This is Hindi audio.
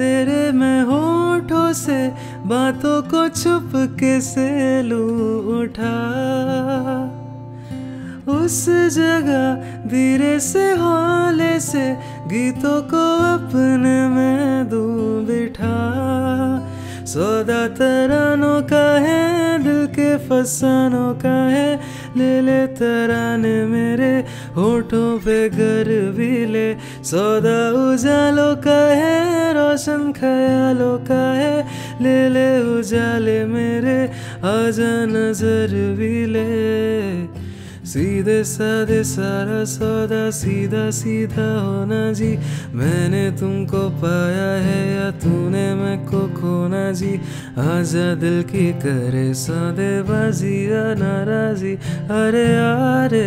तेरे मैं होठों से बातों को छुप के से लू उठा उस जगह धीरे से हाले से गीतों को अपने में दू बिठा। सौदा तरानों का है, दिल के फसानों का है ले ले तराने मेरे होठों पे घर भी ले। सौदा उजालों का है रोशन ख्यालों का है ले ले उजाले मेरे, आजा नज़र भी ले सीधे साधे सारा सौदा, सीधा सीधा होना जी, मैंने तुमको पाया है या तूने मैं को खोना जी। आजा दिल की करे सौदे बाजी या नाराजी, अरे अरे।